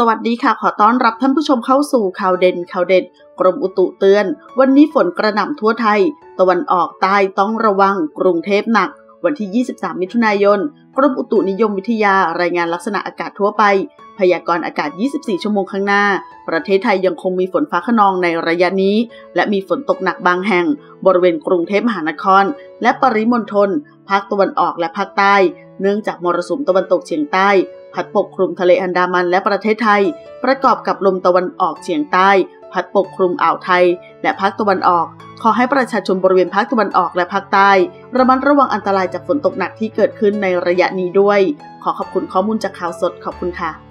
สวัสดีค่ะ ขอต้อนรับท่านผู้ชมเข้าสู่ข่าวเด่นข่าวเด็ด กรมอุตุเตือน วันนี้ฝนกระหน่ำทั่วไทย ตะวันออกใต้ต้องระวัง กรุงเทพหนัก วันที่ 23 มิถุนายน กรมอุตุนิยมวิทยารายงานลักษณะอากาศทั่วไป พยากรณ์อากาศ 24 ชั่วโมงข้างหน้า ประเทศไทยยังคงมีฝนฟ้าขนองในระยะนี้ และมีฝนตกหนักบางแห่ง บริเวณกรุงเทพมหานคร และปริมณฑล ภาคตะวันออกและภาคใต้ เนื่องจากมรสุมตะวันตกเฉียงใต้ พัดปกคลุมทะเลอันดามันและประเทศไทย ประกอบกับลมตะวันออกเฉียงใต้ พัดปกคลุมอ่าวไทย และภาคตะวันออก ขอให้ประชาชนบริเวณภาคตะวันออกและภาคใต้ ระมัดระวังอันตรายจากฝนตกหนักที่เกิดขึ้นในระยะนี้ด้วย ขอขอบคุณข้อมูลจากข่าวสดขอบคุณค่ะ